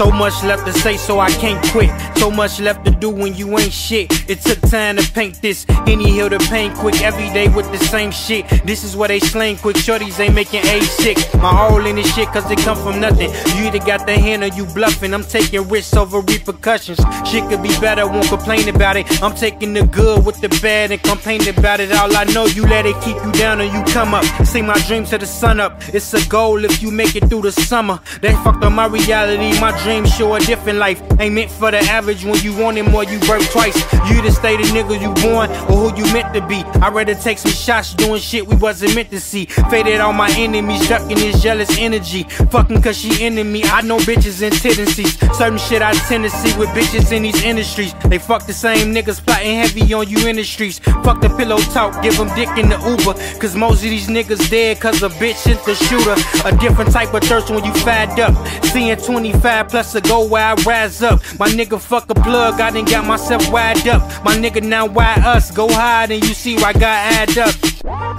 So much left to say, so I can't quit. So much left to do when you ain't shit. It took time to paint this. Any heal the pain quick every day with the same shit. This is where they slang quick. Shorties ain't making A sick. My all in this shit cause it come from nothing. You either got the hand or you bluffing. I'm taking risks over repercussions. Shit could be better, won't complain about it. I'm taking the good with the bad and complain about it. All I know, you let it keep you down or you come up. See my dreams to the sun up. It's a goal if you make it through the summer. They fucked up my reality. My dreams show a different life. Ain't meant for the average when you want it more, you work twice. You the state of nigga you born or who you meant to be. I'd rather take some shots doing shit we wasn't meant to see. Faded all my enemies, ducking this jealous energy. Fucking cause she me. I know bitches and tendencies. Certain shit I tend to see with bitches in these industries. They fuck the same niggas plotting heavy on you in the streets. Fuck the pillow talk, give them dick in the Uber. Cause most of these niggas dead cause a bitch is the shooter. A different type of thirst when you fad up. Seeing 25 plus go where I rise up. My nigga fuck a plug, I done got myself wired up. My nigga now why us? Go hide and you see where I got add up.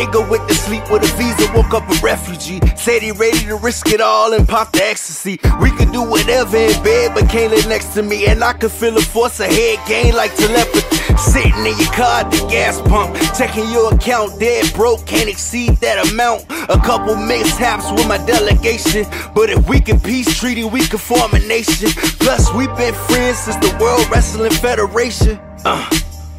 Nigga went to sleep with a visa, woke up a refugee. Said he ready to risk it all and pop the ecstasy. We could do whatever in bed, but can't live next to me. And I could feel a force of head gain like telepathy. Sitting in your car at the gas pump, checking your account, dead broke, can't exceed that amount. A couple mishaps with my delegation. But if we can peace treaty, we can form a nation. Plus, we've been friends since the World Wrestling Federation. Uh.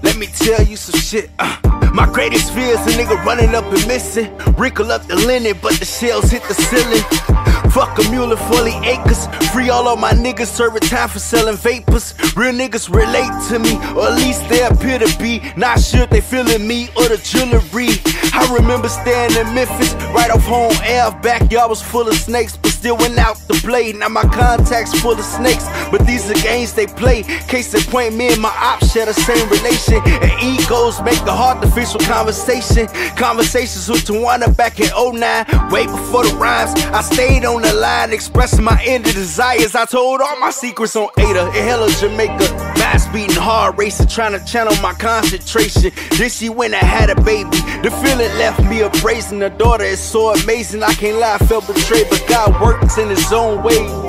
Let me tell you some shit. Uh, my greatest fear is a nigga running up and missing. Wrinkle up the linen, but the shells hit the ceiling. Fuck a mule and 40 acres. Free all of my niggas serving time for selling vapors. Real niggas relate to me, or at least they appear to be. Not sure if they feeling me or the jewelry. I remember staying in Memphis, right off home Ave. Backyard was full of snakes, but still went out the blade. Now my contacts full of snakes, but these are games they play. Case in point, me and my op share the same relation. And egos make the heart official conversation. Conversations with Tawana back in 09, way before the rhymes. I stayed on the line, expressing my inner desires. I told all my secrets on Ada in hella Jamaica. Fast beating, hard racing, trying to channel my concentration. Then she went and had a baby. The feeling left me abrasing. The daughter is so amazing. I can't lie, I felt betrayed, but God works in His own way.